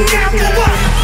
Now for what?